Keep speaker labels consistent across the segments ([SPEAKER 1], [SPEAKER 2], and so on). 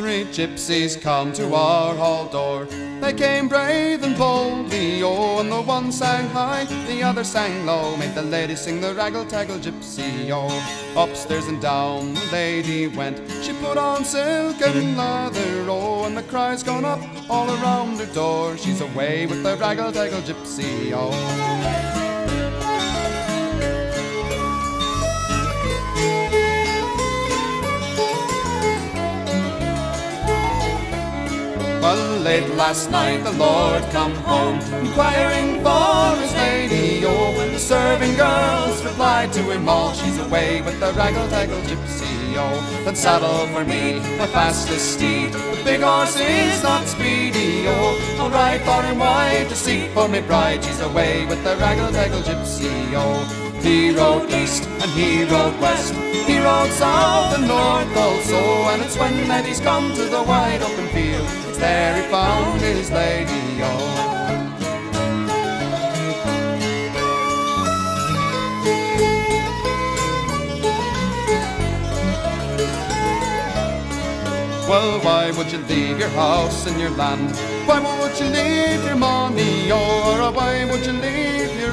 [SPEAKER 1] Three gypsies come to our hall door. They came brave and boldly, oh, and the one sang high, the other sang low, made the lady sing the raggle taggle gypsy, oh. Upstairs and down the lady went, she put on silk and leather, oh, and the cries gone up all around her door. She's away with the raggle taggle gypsy, oh. Well, late last night the Lord come home, inquiring for his lady. Oh, when the serving girls replied to him all, she's away with the raggle-taggle gypsy. Oh, then saddle for me my fastest steed. The big horse is not speedy. Oh, I'll ride far and wide to seek for me bride. She's away with the raggle-taggle gypsy. Oh. He rode east and he rode west. He rode south and north also. And it's when that he's come to the wide open field, it's there he found his lady. Oh. Well, why would you leave your house and your land? Why would you leave your money? Or why would you leave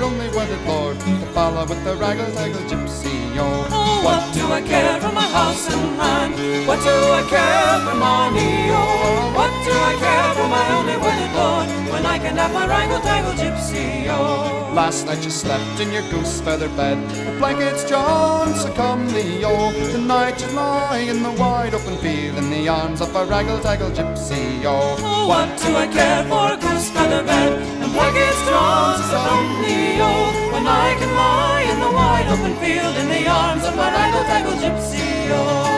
[SPEAKER 1] only wedded lord to follow with the raggle-taggle gypsy? Oh,
[SPEAKER 2] oh, what do I care for my house and land? What do I care for money? Oh, what do I care for my only wedded lord when I can have my raggle-taggle gypsy? Oh,
[SPEAKER 1] last night you slept in your goose feather bed, the blankets drawn so comely. Oh, tonight you lie in the wide open field in the arms of a raggle-taggle gypsy.
[SPEAKER 2] Oh, oh what do I care for a goose feather bed and blankets drawn so comely? Oh, when I can lie in the wide open field in the arms of my raggle-taggle gypsy. Oh.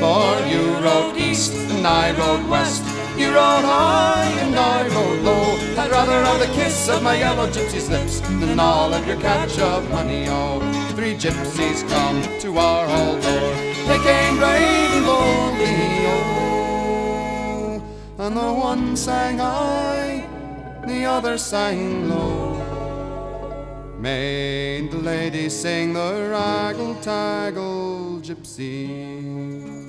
[SPEAKER 1] For you rode east and I rode west. You rode high and I rode low. I'd rather have the kiss of my yellow gypsy's lips than all of your catch of money. Oh, three gypsies come to our hall door. They came brave and boldly. Oh, and the one sang high, the other sang low. Made the lady sing the raggle-taggle gypsy.